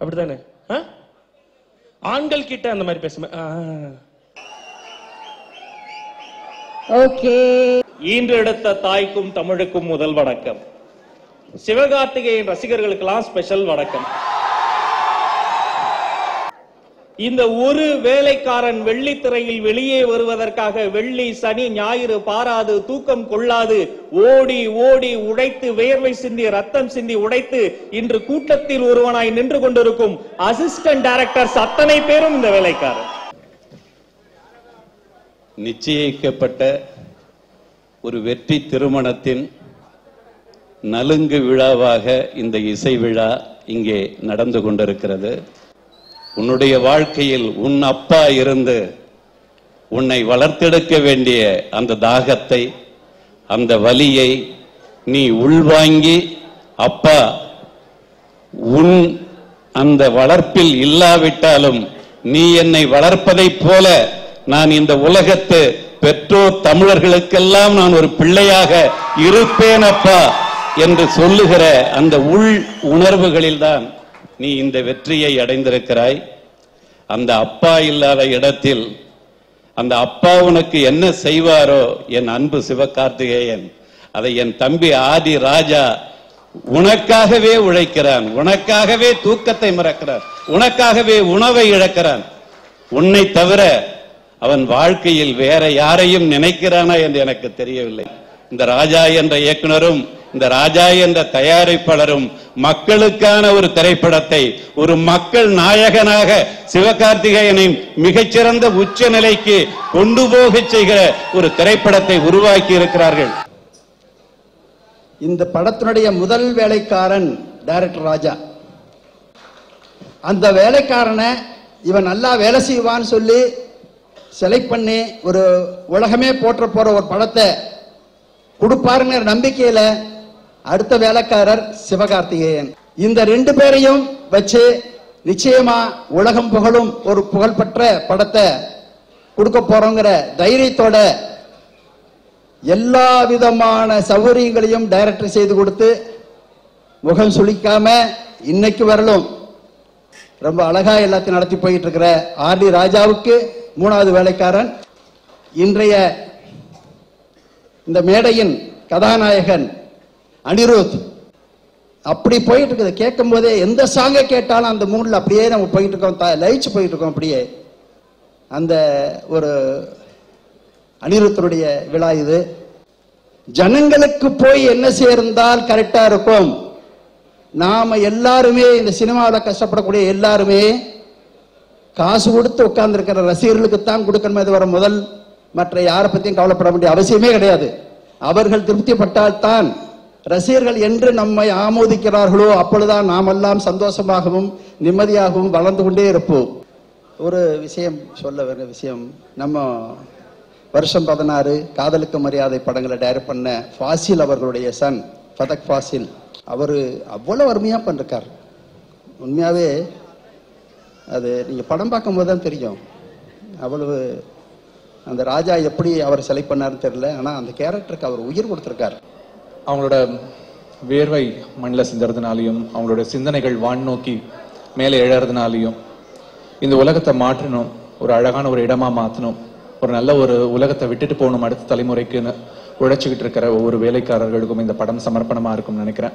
அப்படிதானே ஆ? ஆண்கள் கிட்ட அந்த மாதிரி பேசுமே. ஓகே. ஈன்றெடுத்த தாய்க்கும் தமிழுக்கும் முதல் வணக்கம். சிவகார்த்திகேயன் ரசிகர்களுக்கெல்லாம் ஸ்பெஷல் வணக்கம். இந்த ஒரு வேலைக்காரன் வெள்ளித்திரையில் வெளியே வருவதற்காக வெள்ளி சனி ஞாயிறு பாராது தூக்கம் கொள்ளாது ஓடி ஓடி உடைத்து வேர்வை சிந்தி ரத்தம் சிந்தி உடைத்து இன்று கூட்டத்தில் ஒருவனாய் நின்று கொண்டிருக்கும் அசிஸ்டன்ட் டைரக்டர்ஸ் அத்தனை பேரும் இந்த வேலைக்காரன் நிச்சயிக்கப்பட்ட ஒரு வெற்றி திருமணத்தின் நலுங்கு விழாவாக இந்த இசை விழா இங்கே நடந்து கொண்டிருக்கிறது. உன்னுடைய வாழ்க்கையில் உன் அப்பா இருந்து உன்னை வளர்த்தெடுக்க வேண்டிய அந்த தாகத்தை அந்த வலியை நீ உள்வாங்கி அப்பா உன் அந்த வளர்ப்பில் இல்லாவிட்டாலும் நீ என்னை வளர்ப்பதைப் போல நான் இந்த உலகத்து பெற்றோர் தமிழர்களுக்கெல்லாம் நான் ஒரு பிள்ளையாக இருப்பேன் அப்பா என்று சொல்லுகிற அந்த உள் உணர்வுகளில்தான் நீ இந்த வெற்றியை அடைந்திருக்கிறாய். அந்த அப்பா இல்லாத இடத்தில் அந்த அப்பா உனக்கு என்ன செய்வாரோ என் அன்பு சிவகார்த்திகேயன் அதை என் தம்பி ஆதி ராஜா உனக்காகவே உழைக்கிறான் உனக்காகவே தூக்கத்தை மறக்கிறான் உனக்காகவே உணவை இழக்கிறான். உன்னை தவிர அவன் வாழ்க்கையில் வேற யாரையும் நினைக்கிறானா என்று எனக்கு தெரியவில்லை. இந்த ராஜா என்ற இயக்குனரும் இந்த ராஜா என்ற தயாரிப்பாளரும் மக்களுக்கான ஒரு திரைப்படத்தை ஒரு மக்கள் நாயகனாக சிவகார்த்திகேயனை மிகச்சிறந்த உச்ச நிலைக்கு கொண்டு போக செய்கிற ஒரு திரைப்படத்தை உருவாக்கி இருக்கிறார்கள். இந்த படத்தினுடைய முதல் வேலைக்காரன் டைரக்டர் ராஜா. அந்த வேலைக்காரனை இவன் நல்லா வேலை செய்வான்னு சொல்லி செலக்ட் பண்ணி ஒரு உலகமே போற்ற போற ஒரு படத்தை கொடுப்பாருங்கிற நம்பிக்கையில அடுத்த வேலைக்காரர் சிவகார்த்திகேயன். இந்த ரெண்டு பேரையும் வச்சு நிச்சயமா உலகம் புகழும் ஒரு புகழ்பெற்ற படத்தை கொடுக்க போறோங்கிற தைரியத்தோட எல்லா விதமான சௌகரியங்களையும் டைரக்டர் செய்து கொடுத்து முகம் சுழிக்காம இன்னைக்கு வரலும் ரொம்ப அழகா எல்லாத்தையும் நடத்தி போயிட்டு இருக்கிற ஆர் டி ராஜாவுக்கு மூணாவது வேலைக்காரன். இன்றைய இந்த மேடையின் கதாநாயகன் அனிருத். அப்படி போயிட்டு இருக்குது கேட்கும் போதே எந்த சாங்கை கேட்டாலும் அந்த மூடில் அப்படியே நம்ம போயிட்டு இருக்கோம் லயிச்சு போயிட்டு இருக்கோம் அப்படியே. அந்த ஒரு அனிருத்தருடைய விழா இது. ஜனங்களுக்கு போய் என்ன சேர்ந்தால் கரெக்டா இருக்கும். நாம எல்லாருமே இந்த சினிமாவில் கஷ்டப்படக்கூடிய எல்லாருமே காசு கொடுத்து உட்கார்ந்துருக்கிற ரசிகர்களுக்கு தான் கொடுக்கணுமே தவிர முதல்? மற்ற யாரை பற்றியும் கவலைப்பட வேண்டிய அவசியமே கிடையாது. அவர்கள் திருப்திப்பட்டால் தான் ரசிகர்கள் என்று நம்மை ஆமோதிக்கிறார்களோ அப்பொழுதுதான் நாமெல்லாம் சந்தோஷமாகவும் நிம்மதியாகவும் வளர்ந்து கொண்டே இருப்போம். ஒரு விஷயம் சொல்ல வேற விஷயம். நம்ம வருஷம் பதினாறு காதலுக்கு மரியாதை படங்களை டைரக்ட் பண்ண ஃபாசில் அவர்களுடைய சன் ஃபதக் ஃபாசில். அவர் அவ்வளவு அருமையாக பண்ணிருக்கார். உண்மையாகவே அது நீங்கள் படம் பார்க்கும்போது தான் தெரியும். அவ்வளவு அந்த ராஜா எப்படி அவர் செலக்ட் பண்ணார்னு தெரியல. ஆனால் அந்த கேரக்டருக்கு அவர் உயிர் கொடுத்துருக்காரு. அவங்களோட வேர்வை மண்ணில் சிந்துறதுனாலையும் அவங்களோட சிந்தனைகள் வான் நோக்கி மேலே எழறதுனாலையும் இந்த உலகத்தை மாற்றணும் ஒரு அழகான ஒரு இடமா மாற்றணும் ஒரு நல்ல ஒரு உலகத்தை விட்டுட்டு போகணும் அடுத்த தலைமுறைக்குன்னு உழைச்சிக்கிட்டு இருக்கிற ஒவ்வொரு வேலைக்காரர்களுக்கும் இந்த படம் சமர்ப்பணமா இருக்கும்னு நினைக்கிறேன்.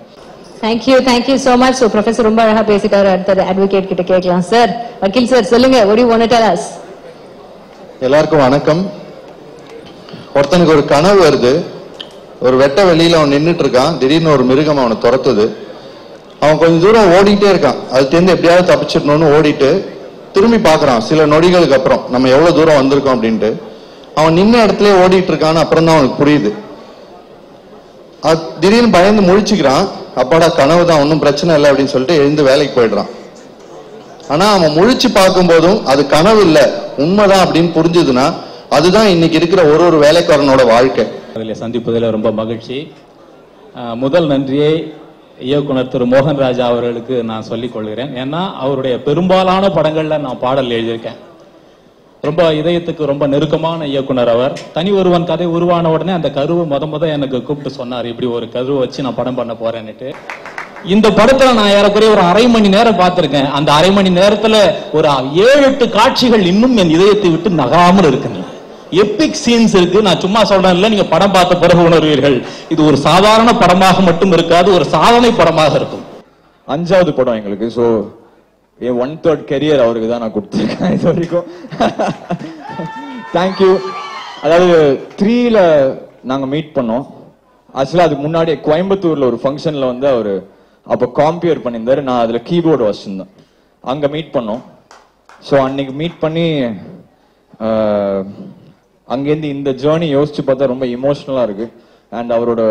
Thank you thank you so much so professor ரொம்ப அழகா பேசிட்டாரு. அடுத்தது அட்வொகேட் கிட்ட கேட்கலாம் சார் வக்கீல் சார் சொல்லுங்க. ஒடி ஒன் டெல் அஸ் எல்லாருக்கும் வணக்கம். ஒருத்தனுக்கு ஒரு கனவு வருது. ஒரு வெட்ட வெளியில அவன் நின்னுட்டு இருக்கான் திடீர்னு ஒரு மிருகம் அவனை துரத்துது. அவன் கொஞ்சம் தூரம் ஓடிட்டே இருக்கான். அது தெரிந்து எப்படியாவது தப்பிச்சிடணும்னு ஓடிட்டு திரும்பி பார்க்குறான். சில நொடிகளுக்கு அப்புறம் நம்ம எவ்வளோ தூரம் வந்திருக்கோம் அப்படின்ட்டு. அவன் நின்ன இடத்துல ஓடிட்டு இருக்கான்னு அப்புறம் தான் அவனுக்கு புரியுது. அது திடீர்னு பயந்து முழிச்சுக்கிறான். அப்பாடா கனவு தான் ஒன்றும் பிரச்சனை இல்லை அப்படின்னு சொல்லிட்டு எழுந்து வேலைக்கு போயிடுறான். ஆனால் அவன் முழிச்சு பார்க்கும்போதும் அது கனவு இல்லை உண்மைதான் அப்படின்னு புரிஞ்சுதுன்னா அதுதான் இன்னைக்கு இருக்கிற ஒரு ஒரு வேலைக்காரனோட வாழ்க்கை. அதில் சந்திப்பதில் ரொம்ப மகிழ்ச்சி. முதல் நன்றியை இயக்குனர் திரு மோகன் ராஜா அவர்களுக்கு நான் சொல்லிக் கொள்கிறேன். ஏன்னா அவருடைய பெரும்பாலான படங்களில் நான் பாடல் எழுதியிருக்கேன். ரொம்ப இதயத்துக்கு ரொம்ப நெருக்கமான இயக்குனர் அவர். தனி ஒருவன் கதை உருவான உடனே அந்த கருவை முத முத எனக்கு கூப்பிட்டு சொன்னார். இப்படி ஒரு கருவை வச்சு நான் படம் பண்ண போறேன்னுட்டு. இந்த படத்துல நான் ஏறக்குறைய ஒரு அரை மணி நேரம் பார்த்திருக்கேன். அந்த அரை மணி நேரத்துல ஒரு ஏழு எட்டு காட்சிகள் இன்னும் என் இதயத்தை விட்டு நகாமல் இருக்கின்றன. எப்பிக் சீன்ஸ் இருக்கு. நான் சும்மா சொல்றேன் இல்ல நீங்க படம் பார்த்த பிறகு உணர்வீர்கள். இது ஒரு சாதாரண படமாக மட்டும் இருக்காது ஒரு சாதனை படமாக இருக்கும். அஞ்சாவது படம் எங்களுக்கு. ஸோ என் ஒன் தேர்ட் கெரியர் அவருக்கு தான் நான் கொடுத்துருக்கேன் இது வரைக்கும். தேங்க்யூ அதாவது த்ரீல நாங்கள் மீட் பண்ணோம். ஆக்சுவலாக அதுக்கு முன்னாடி கோயம்புத்தூர்ல ஒரு ஃபங்க்ஷன்ல வந்து அவர் அப்போ காம்பியர் பண்ணியிருந்தாரு. நான் அதில் கீபோர்டு வச்சிருந்தேன். அங்கே மீட் பண்ணோம். ஸோ அன்னைக்கு மீட் பண்ணி அங்கேருந்து இந்த ஜேர்னி யோசிச்சு பார்த்தா ரொம்ப இமோஷ்னலாக இருக்கு. அண்ட் அவரோட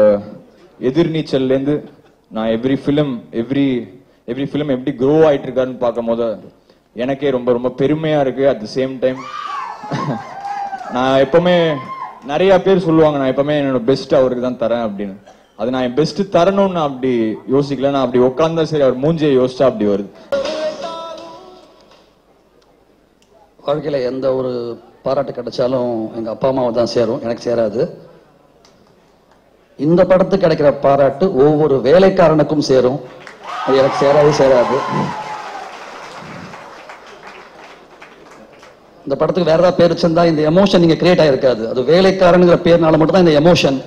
எதிர்நீச்சல்லேருந்து நான் every film every every film எப்படி க்ரோ ஆகிட்டு இருக்காருன்னு பார்க்கும் போது எனக்கே ரொம்ப ரொம்ப பெருமையாக இருக்குது அட் த சேம் டைம் நான் எப்பவுமே நிறையா பேர் சொல்லுவாங்க நான் எப்பவுமே என்னோட பெஸ்ட் அவருக்கு தான் தரேன் அப்படின்னு. அது நான் என் பெஸ்ட் தரணும்னு நான் அப்படி யோசிக்கல. நான் அப்படி உட்காந்தா சரி அவர் மூஞ்சியை யோசிச்சா அப்படி வருது. வாழ்க்கையில் எந்த ஒரு பாராட்டு கிடைச்சாலும் எங்கள் அப்பா அம்மாவை தான் சேரும். எனக்கு சேராது. இந்த படத்துக்கு கிடைக்கிற பாராட்டு ஒவ்வொரு வேலைக்காரனுக்கும் சேரும். அது எனக்கு சேராது சேராது. இந்த படத்துக்கு வேற ஏதாவது பேர் வச்சிருந்தா இந்த எமோஷன் நீங்க கிரியேட் ஆயிருக்காது. அது வேலைக்காரனுங்கிற பேர்னால மட்டும் தான் இந்த எமோஷன்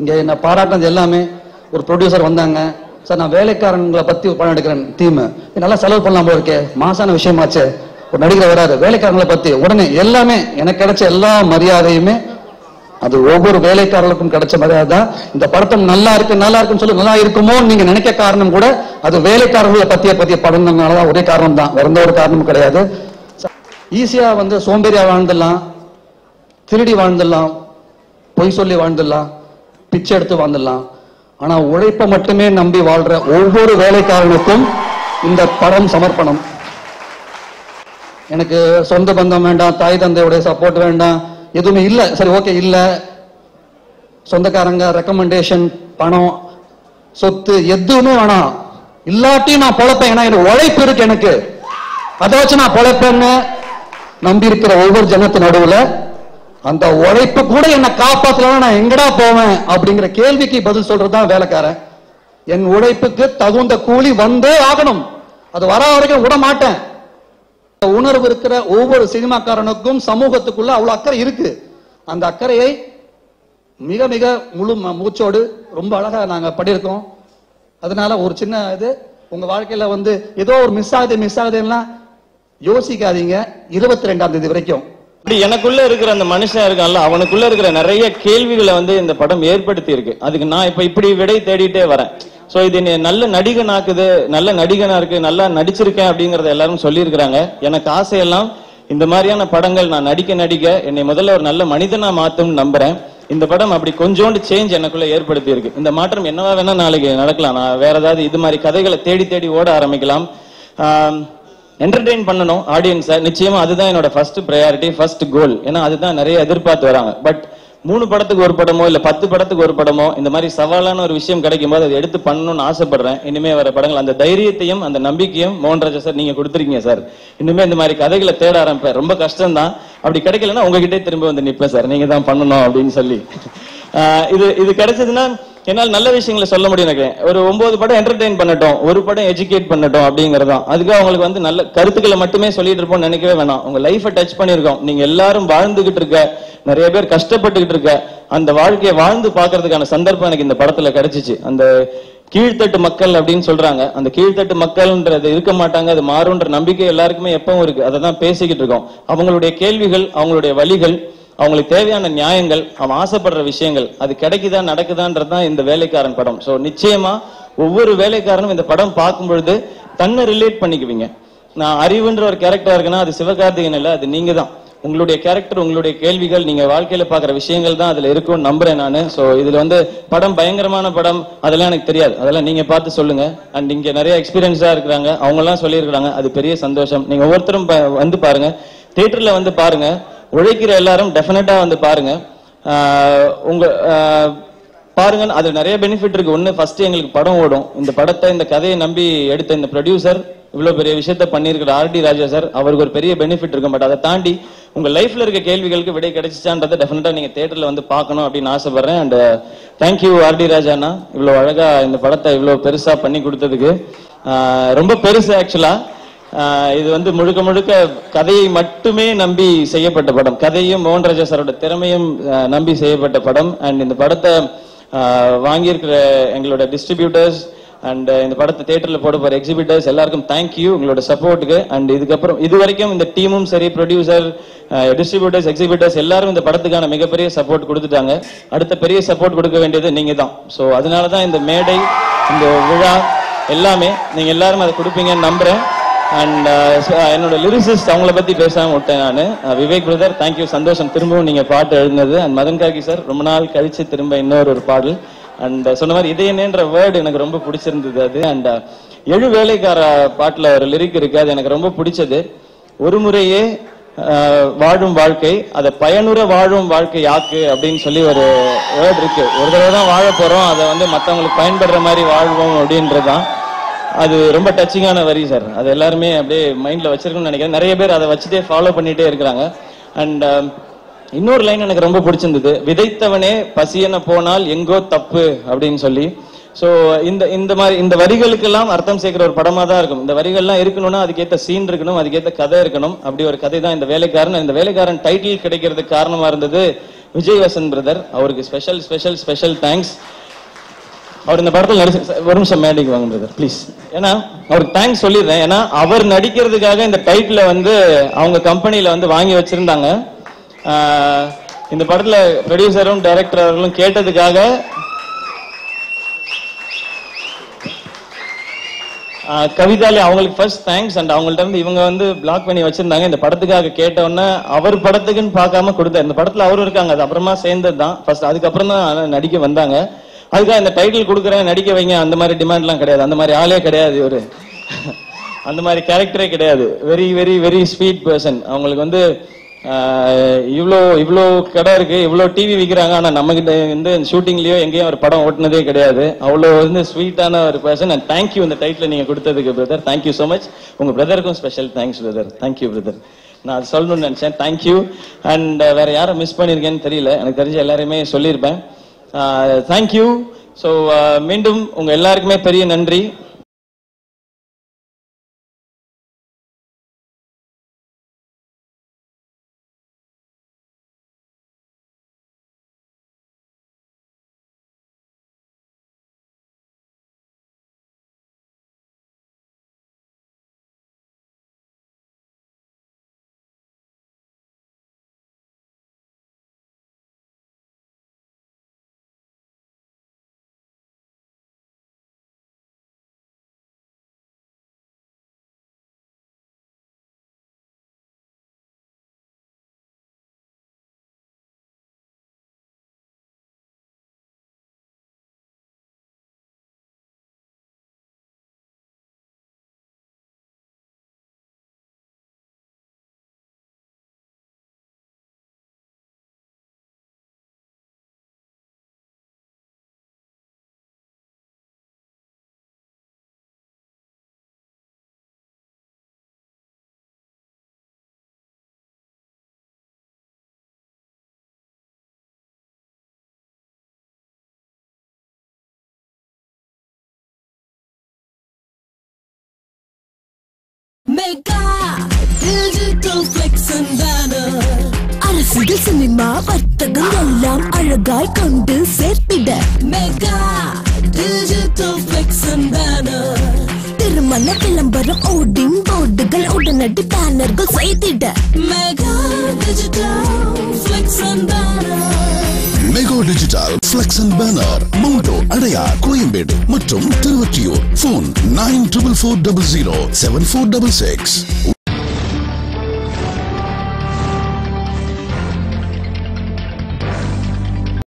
இங்க என்ன பாராட்டினது எல்லாமே ஒரு ப்ரொடியூசர் வந்தாங்க. சார் நான் வேலைக்காரங்களை பத்தி ஒரு படம் எடுக்கிறேன் தீம் நல்லா செலவு பண்ணலாம் போல இருக்கே மாசான விஷயமாச்சே. ஒரு நடிகர் வராரு. வேலைக்காரங்களை பத்தி உடனே எல்லாமே எனக்கு கிடைச்ச எல்லா மரியாதையுமே அது ஒவ்வொரு வேலைக்காரர்களுக்கும் கிடைச்ச மரியாதை தான். இந்த படத்தம் நல்லா இருக்கு நல்லா இருக்குன்னு சொல்லி நல்லா இருக்குமோ நீங்க நினைக்க காரணம் கூட அது வேலைக்காரர்களை பத்திய பத்திய படம்னால தான் ஒரே காரணம் தான். வேற எந்த ஒரு காரணமும் கிடையாது. ஈஸியா வந்து சோம்பேறியா வாழ்ந்துடலாம் திருடி வாழ்ந்துடலாம் பொய் சொல்லி வாழ்ந்துடலாம் பிச்சை எடுத்து வாழ்ந்துடலாம். ஆனா உழைப்பை மட்டுமே நம்பி வாழ்ற ஒவ்வொரு வேலைக்காரனுக்கும் இந்த படம் சமர்ப்பணம். எனக்கு சொந்த பந்தம் வேண்டாம் தாய் தந்தையுடைய சப்போர்ட் வேண்டாம். எதுவுமே இல்லை. சரி ஓகே இல்லை. சொந்தக்காரங்க ரெக்கமெண்டேஷன் பணம் சொத்து எதுவுமே வேணாம். இல்லாட்டியும் நான் பொழைப்பேன். ஏன்னா எனக்கு உழைப்பு இருக்கு எனக்கு. அதை வச்சு நான் பொழைப்பேன்னு நம்பி இருக்கிற ஒவ்வொரு ஜனத்து நடுவுல அந்த உழைப்பு கூட என்னை காப்பாத்தலாம் நான் எங்கடா போவேன் அப்படிங்கிற கேள்விக்கு பதில் சொல்றதுதான் வேலைக்காரன். என் உழைப்புக்கு தகுந்த கூலி வந்தே ஆகணும். அது வர வரைக்கும் விட மாட்டேன் உணர்வு இருக்கிற ஒவ்வொரு சினிமாக்காரனுக்கும் சமூகத்துக்குள்ள அவ்வளவு அக்கறை இருக்கு. அந்த அக்கறையை மிக மிக முழு மூச்சோடு ரொம்ப அழகா நாங்க படியிருக்கோம் அதனால ஒரு சின்ன இது உங்க வாழ்க்கையில வந்து ஏதோ ஒரு மிஸ் ஆகுது மிஸ் ஆகுதுன்னா யோசிக்காதீங்க. இருபத்தி ரெண்டாம் தேதி வரைக்கும். எனக்குள்ள இருக்கிற அந்த மனுஷன் இருக்கான்ல அவனுக்குள்ள இருக்கிற நிறைய கேள்விகளை வந்து இந்த படம் ஏற்படுத்தி இருக்கு அதுக்கு நான் இப்ப இப்படி விடை தேடிட்டே வரேன். சோ இது நல்ல நடிகனாக்குது நல்ல நடிகனா இருக்கு நல்லா நடிச்சிருக்கேன் அப்படிங்கறத எல்லாரும் சொல்லியிருக்கிறாங்க. எனக்கு ஆசையெல்லாம் இந்த மாதிரியான படங்கள் நான் நடிக்க நடிக்க என்னை முதல்ல ஒரு நல்ல மனிதனா மாத்தும் நம்புறேன். இந்த படம் அப்படி கொஞ்சோண்டு சேஞ்ச் எனக்குள்ள ஏற்படுத்தி இருக்கு இந்த மாற்றம் என்னவா வேணா நாளைக்கு நடக்கலாம். நான் வேற ஏதாவது இது மாதிரி கதைகளை தேடி தேடி ஓட ஆரம்பிக்கலாம். என்டர்டெயின் பண்ணணும் ஆடியன்ஸை நிச்சயமா அதுதான் என்னோட ஃபர்ஸ்ட் ப்ரையாரிட்டி ஃபர்ஸ்ட் கோல் ஏன்னா அதுதான் நிறைய எதிர்பார்த்து வராங்க. பட் மூணு படத்துக்கு ஒரு படமோ இல்ல பத்து படத்துக்கு ஒரு படமோ இந்த மாதிரி சவாலான ஒரு விஷயம் கிடைக்கும் போது அதை எடுத்து பண்ணணும்னு ஆசைப்படுறேன். இனிமே வர படங்கள் அந்த தைரியத்தையும் அந்த நம்பிக்கையும் மோகன்ராஜா சார் நீங்க கொடுத்துருக்கீங்க சார். இனிமே இந்த மாதிரி கதைகளை தேட ஆரம்பிப்பேன். ரொம்ப கஷ்டம் தான் அப்படி கிடைக்கலன்னா உங்ககிட்டே திரும்ப வந்து நிப்பேன் சார். நீங்க தான் பண்ணணும் அப்படின்னு சொல்லி. இது இது கிடைச்சதுன்னா என்னால் நல்ல விஷயங்களை சொல்ல முடியும் எனக்கு. ஒரு ஒன்பது படம் என்டர்டெயின் பண்ணட்டும் ஒரு படம் எஜுகேட் பண்ணட்டும் அப்படிங்கறதுதான். அதுக்கு அவங்களுக்கு வந்து நல்ல கருத்துக்களை மட்டுமே சொல்லிட்டு இருப்போம் நினைக்கவே வேணாம். உங்க லைஃபை டச் பண்ணிருக்கோம் நீங்க எல்லாரும் வாழ்ந்துகிட்டு இருக்க நிறைய பேர் கஷ்டப்பட்டுக்கிட்டு இருக்க அந்த வாழ்க்கையை வாழ்ந்து பாக்குறதுக்கான சந்தர்ப்பம் எனக்கு இந்த படத்துல கிடைச்சிச்சு. அந்த கீழ்த்தட்டு மக்கள் அப்படின்னு சொல்றாங்க. அந்த கீழ்த்தட்டு மக்கள்ன்றது இருக்க மாட்டாங்க. அது மாறும்ன்ற நம்பிக்கை எல்லாருக்குமே எப்பவும் இருக்கு. அதை தான் பேசிக்கிட்டு இருக்கோம். அவங்களுடைய கேள்விகள் அவங்களுடைய வழிகள் அவங்களுக்கு தேவையான நியாயங்கள் அவன் ஆசைப்படுற விஷயங்கள் அது கிடைக்குதா நடக்குதான்றதுதான் இந்த வேலைக்காரன் படம். சோ நிச்சயமா ஒவ்வொரு வேலைக்காரனும் இந்த படம் பார்க்கும் பொழுது தன்னை ரிலேட் பண்ணிக்குவீங்க. நான் அறிவுன்ற ஒரு கேரக்டர் இருக்குன்னா அது சிவகார்த்திகேயன் இல்ல அது நீங்க தான் உங்களுடைய கேரக்டர் உங்களுடைய கேள்விகள் நீங்க வாழ்க்கையில பாக்குற விஷயங்கள் தான் அதுல இருக்கும்னு நம்புறேன் நானு. சோ இதுல வந்து படம் பயங்கரமான படம் அதெல்லாம் எனக்கு தெரியாது. அதெல்லாம் நீங்க பார்த்து சொல்லுங்க. அண்ட் இங்க நிறைய எக்ஸ்பீரியன்ஸா இருக்கிறாங்க. அவங்க எல்லாம் சொல்லியிருக்கிறாங்க. அது பெரிய சந்தோஷம். நீங்க ஒவ்வொருத்தரும் வந்து பாருங்க. தியேட்டர்ல வந்து பாருங்க. உழைக்கிற எல்லாரும் டெஃபினட்டா வந்து பாருங்க. உங்க பாருங்க அது நிறைய பெனிஃபிட் இருக்கு. ஒண்ணு ஃபர்ஸ்ட் எங்களுக்கு படம் ஓடும். இந்த படத்தை இந்த கதையை நம்பி எடுத்த இந்த ப்ரொடியூசர் இவ்வளவு பெரிய விஷயத்த பண்ணியிருக்கிற ஆர்டி ராஜா சார் அவருக்கு ஒரு பெரிய பெனிஃபிட் இருக்கும் பட் அதை தாண்டி உங்க லைஃப்ல இருக்க கேள்விகளுக்கு விடை கிடைச்சிச்சான்றதை டெஃபினட்டா நீங்க தேட்டர்ல வந்து பார்க்கணும் அப்படின்னு ஆசைப்படுறேன். அண்ட் தேங்க்யூ ஆர்டி ராஜாண்ணா இவ்வளவு அழகா இந்த படத்தை இவ்வளவு பெருசா பண்ணி கொடுத்ததுக்கு. ரொம்ப பெருசு ஆக்சுவலா இது வந்து முழுக்க முழுக்க கதையை மட்டுமே நம்பி செய்யப்பட்ட படம். கதையும் மோகன்ராஜா சாரோட திறமையும் நம்பி செய்யப்பட்ட படம். அண்ட் இந்த படத்தை வாங்கியிருக்கிற எங்களோட டிஸ்ட்ரிபியூட்டர்ஸ் அண்ட் இந்த படத்தை தேட்டரில் போட போற எக்ஸிபிட்டர்ஸ் எல்லாருக்கும் தேங்க்யூ உங்களோட சப்போர்ட்டுக்கு அண்ட் இதுக்கப்புறம் இது வரைக்கும் இந்த டீமும் சரி ப்ரொடியூசர் டிஸ்ட்ரிபியூட்டர்ஸ் எக்ஸிபிட்டர்ஸ் எல்லாரும் இந்த படத்துக்கான மிகப்பெரிய சப்போர்ட் கொடுத்துட்டாங்க. அடுத்த பெரிய சப்போர்ட் கொடுக்க வேண்டியது நீங்க தான் ஸோ அதனால தான் இந்த மேடை இந்த விழா எல்லாமே நீங்க எல்லாரும் அதை கொடுப்பீங்கன்னு நம்புறேன். அண்ட் uh, uh, என்னோட லிரிசிஸ்ட் அவங்கள பத்தி பேசாம விட்டேன் நான். Uh, விவேக் பிரதர் தேங்க்யூ சந்தோஷம். திரும்பவும் நீங்க பாட்டு எழுதினது. அண்ட் மதன் கார்கி சார் ரொம்ப நாள் கழிச்சு திரும்ப இன்னொரு ஒரு பாடல். அண்ட் சொன்ன மாதிரி இதயனேன்ற வேர்டு எனக்கு ரொம்ப பிடிச்சிருந்தது அது. அண்ட் எழு வேலைக்கார பாட்டுல ஒரு லிரிக் இருக்கு. அது எனக்கு ரொம்ப பிடிச்சது. ஒரு முறையே வாழும் வாழ்க்கை அதை பயனுற வாழும் வாழ்க்கை யாக்கு அப்படின்னு சொல்லி ஒரு வேர்டு இருக்கு. ஒரு தடவை தான் வாழ போறோம். அதை வந்து மத்தவங்களுக்கு பயன்படுற மாதிரி வாழ்வோம் அப்படின்றதுதான். அது ரொம்ப டச்சிங்கான வரி சார் அது எல்லாருமே அப்படியே மைண்ட்ல வச்சிருக்கணும்னு நினைக்கிறேன். நிறைய பேர் அதை வச்சுட்டே ஃபாலோ பண்ணிட்டே இருக்கிறாங்க. அண்ட் um, இன்னொரு லைன் எனக்கு ரொம்ப பிடிச்சிருந்தது. விதைத்தவனே பசியன போனால் எங்கோ தப்பு அப்படின்னு சொல்லி. ஸோ இந்த இந்த மாதிரி இந்த வரிகளுக்கெல்லாம் அர்த்தம் சேர்க்கிற ஒரு படமாக தான் இருக்கும். இந்த வரிகள்லாம் இருக்கணும்னா அதுக்கேற்ற சீன் இருக்கணும் அதுக்கேற்ற கதை இருக்கணும். அப்படி ஒரு கதை தான் இந்த வேலைக்காரன். இந்த வேலைக்காரன் டைட்டில் கிடைக்கிறதுக்கு காரணமாக இருந்தது விஜய் வசந்த் பிரதர் அவருக்கு ஸ்பெஷல் ஸ்பெஷல் ஸ்பெஷல் தேங்க்ஸ் அவர் இந்த படத்தில் நடிச்ச ஒரு நிமிஷம் மேடைக்கு வாங்க பிரதர் ப்ளீஸ் ஏன்னா அவருக்கு தேங்க்ஸ் சொல்லிடுறேன். ஏன்னா அவர் நடிக்கிறதுக்காக இந்த டைட்டில் வந்து அவங்க கம்பெனியில் வந்து வாங்கி வச்சுருந்தாங்க. இந்த படத்தில் ப்ரொடியூசரும் டைரக்டர் அவர்களும் கேட்டதுக்காக கவிதாலே அவங்களுக்கு ஃபர்ஸ்ட் தேங்க்ஸ் அண்ட் அவங்கள்ட்ட இருந்து இவங்க வந்து பிளாக் பண்ணி வச்சிருந்தாங்க. இந்த படத்துக்காக கேட்ட உடனே அவர் படத்துக்குன்னு பார்க்காம கொடுத்தாரு. இந்த படத்தில் அவரும் இருக்காங்க. அது அப்புறமா சேர்ந்தது தான் ஃபர்ஸ்ட் அதுக்கப்புறம் தான் நடிக்க வந்தாங்க. அதுக்காக இந்த டைட்டில் கொடுக்குறேன் நடிக்க வைங்க அந்த மாதிரி டிமாண்ட்லாம் கிடையாது. அந்த மாதிரி ஆளே கிடையாது இவர். அந்த மாதிரி கேரக்டரே கிடையாது. Very very very sweet person அவங்களுக்கு வந்து இவ்வளோ இவ்வளோ கடை இருக்கு இவ்வளோ டிவி விற்கிறாங்க ஆனால் நம்மகிட்ட வந்து ஷூட்டிங்லேயோ எங்கேயும் ஒரு படம் ஓட்டுனதே கிடையாது. அவ்வளோ வந்து ஸ்வீட்டான ஒரு பர்சன் அண்ட் தேங்க்யூ இந்த டைட்டில் நீங்கள் கொடுத்ததுக்கு brother thank you so much உங்கள் பிரதருக்கும் special thanks brother thank you brother நான் அது சொல்லணும்னு நினச்சேன். தேங்க்யூ அண்ட் வேற யாரை மிஸ் பண்ணியிருக்கேன்னு தெரியல. எனக்கு தெரிஞ்ச எல்லாரையுமே சொல்லியிருப்பேன். Uh, தேங்க்யூ ஸோ uh, மீண்டும் உங்கள் எல்லாருக்குமே பெரிய நன்றி. Mega digital flix and banner அரசியல் சினிமா வர்த்தகம் எல்லாம் அழகாய் கொண்டு சேர்த்திட. Mega. Digital flix and banner திருமண விளம்பரம் ஓடிங் போர்டுகள் உடனடி பேனர்கள் செய்திட. Mega digital flix and banner mega digital flex and banner மவுண்டோ Adyar Koyambedu மற்றும் Thiruvottiyur phone nine triple four double zero seven four double six